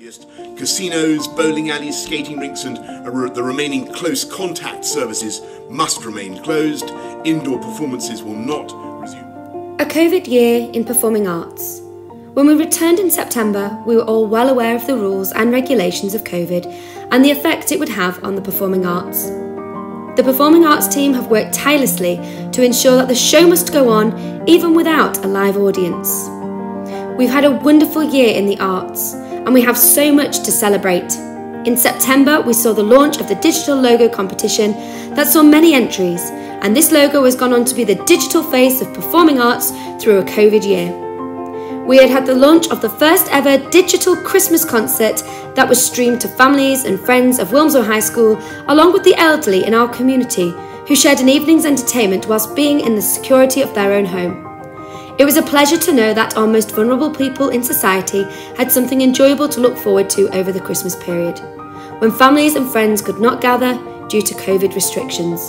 earliest, casinos, bowling alleys, skating rinks, and the remaining close contact services must remain closed. Indoor performances will not resume. A COVID year in performing arts. When we returned in September, we were all well aware of the rules and regulations of COVID and the effect it would have on the performing arts. The performing arts team have worked tirelessly to ensure that the show must go on even without a live audience. We've had a wonderful year in the arts and we have so much to celebrate. In September, we saw the launch of the digital logo competition that saw many entries, and this logo has gone on to be the digital face of performing arts through a COVID year. We had had the launch of the first ever digital Christmas concert that was streamed to families and friends of Wilmslow High School, along with the elderly in our community, who shared an evening's entertainment whilst being in the security of their own home. It was a pleasure to know that our most vulnerable people in society had something enjoyable to look forward to over the Christmas period, when families and friends could not gather due to COVID restrictions.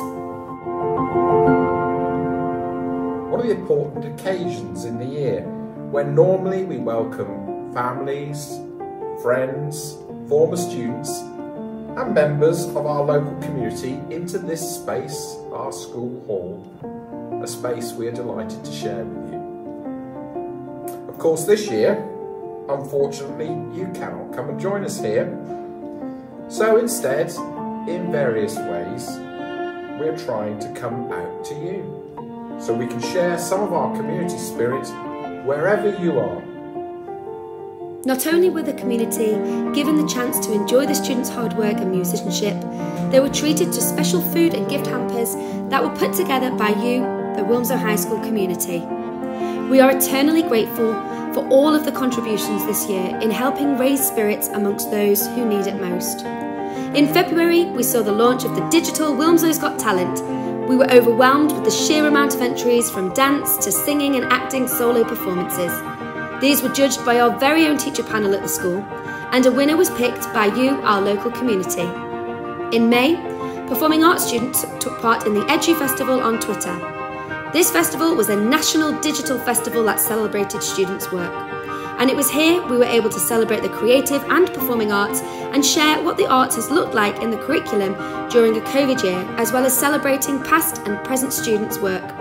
One of the important occasions in the year when normally we welcome families, friends, former students, and members of our local community into this space, our school hall, a space we are delighted to share with you course, this year, unfortunately, you cannot come and join us here. So instead, in various ways, we're trying to come out to you so we can share some of our community spirit wherever you are. Not only were the community given the chance to enjoy the students' hard work and musicianship, they were treated to special food and gift hampers that were put together by you, the Wilmslow High School community. We are eternally grateful for all of the contributions this year in helping raise spirits amongst those who need it most. In February, we saw the launch of the digital Wilmslow's Got Talent. We were overwhelmed with the sheer amount of entries from dance to singing and acting solo performances. These were judged by our very own teacher panel at the school, and a winner was picked by you, our local community. In May, performing arts students took part in the Edgy Festival on Twitter. This festival was a national digital festival that celebrated students' work. And it was here we were able to celebrate the creative and performing arts and share what the arts has looked like in the curriculum during a COVID year, as well as celebrating past and present students' work.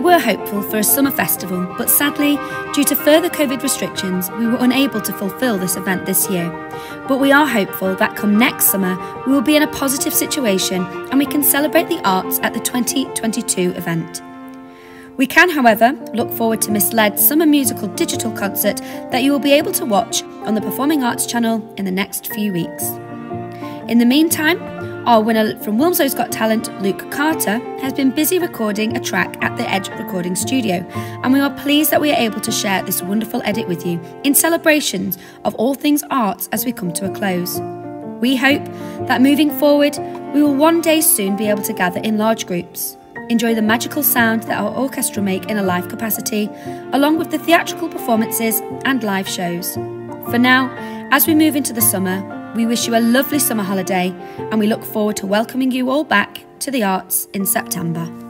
We were hopeful for a summer festival, but sadly, due to further COVID restrictions, we were unable to fulfil this event this year. But we are hopeful that come next summer, we will be in a positive situation and we can celebrate the arts at the 2022 event. We can, however, look forward to Miss Led's summer musical digital concert that you will be able to watch on the Performing Arts channel in the next few weeks. In the meantime, our winner from Wilmslow's Got Talent, Luke Carter, has been busy recording a track at the Edge Recording Studio, and we are pleased that we are able to share this wonderful edit with you in celebrations of all things arts as we come to a close. We hope that moving forward, we will one day soon be able to gather in large groups, enjoy the magical sound that our orchestra make in a live capacity, along with the theatrical performances and live shows. For now, as we move into the summer, we wish you a lovely summer holiday and we look forward to welcoming you all back to the arts in September.